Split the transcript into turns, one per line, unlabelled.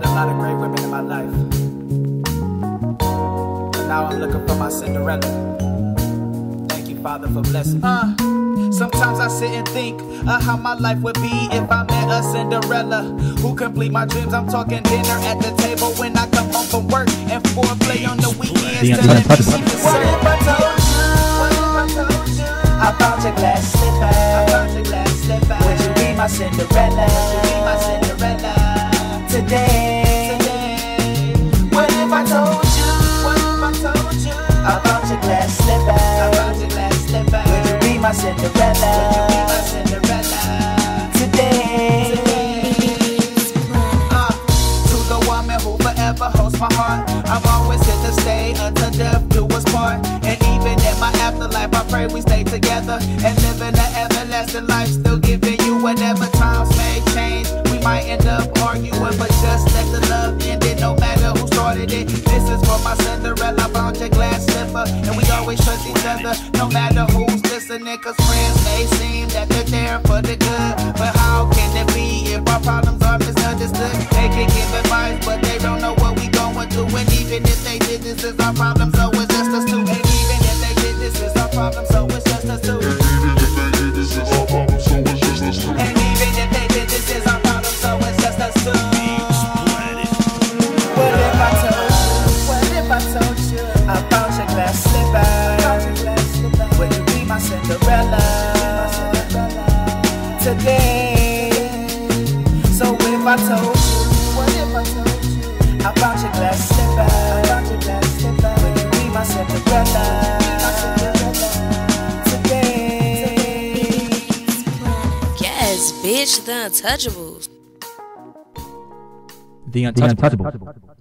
met a lot of great women in my life. But now I'm looking for my Cinderella. Thank you, Father, for blessing. Uh, sometimes I sit and think of how my life would be if I met a Cinderella who complete my dreams. I'm talking dinner at the table when I come home from work and foreplay on the weekends.
The
telling me
Untouchables.
she was What if I told you? What if I told you? I found your glass slipper. I found your glass slipper. Would you be my Cinderella? Would you be my Cinderella? Today. My Cinderella? Today. Uh, to the woman who forever holds my heart. I'm always here to stay until death do us part. And even in my afterlife, I pray we stay together and live in an everlasting life. Still giving you whatever times may change. We might end up arguing, but just let the love end it. No matter who started it. This is for my Cinderella. Found your glass slipper, and we always trust each other. No matter who's listening, nigga's friends may seem that they're there for the good. But how can it be if our problems are misunderstood? They can give advice, but they don't know what we going through. And even if they did, this is our problem, Today. So if I told you, what if I told you? I found your glass slipper. I found your glass slipper. Would you be my Cinderella? Today.
Yes, bitch, the Untouchables.
The Untouchables.